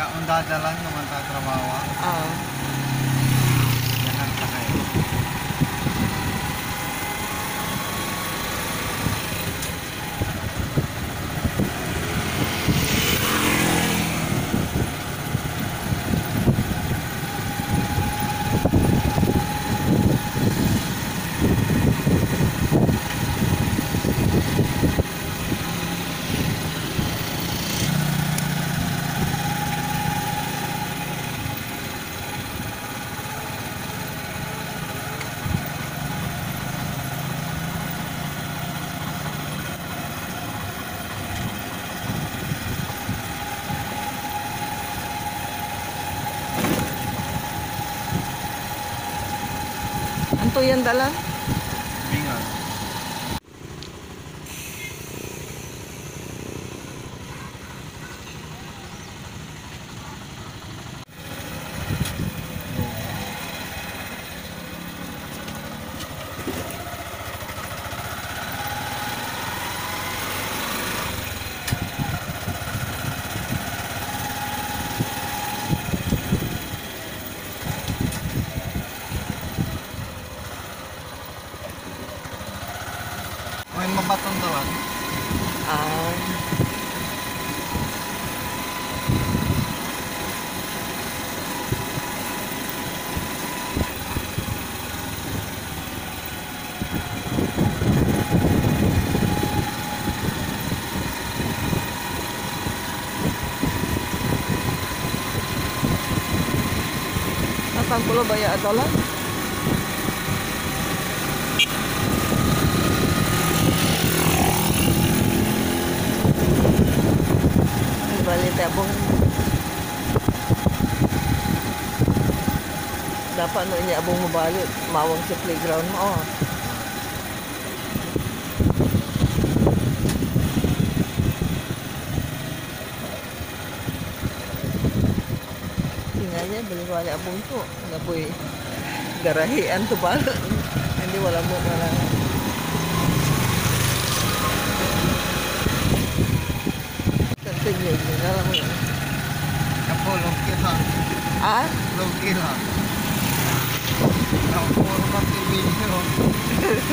Yung dadalan yung magtatrabaho. Oo. to yan dala? Bingan. Thank mabatong dawan. Ah. Nasaan pula ba Dapat no niya abong mabalik. Mawang sa playground. Oh. Tingnan niya, balik wala abong to. Nga po'y garahian to ba? Hindi wala mo wala. Continue, alam mo yun. Kapo, longkir. Ah? Longkir.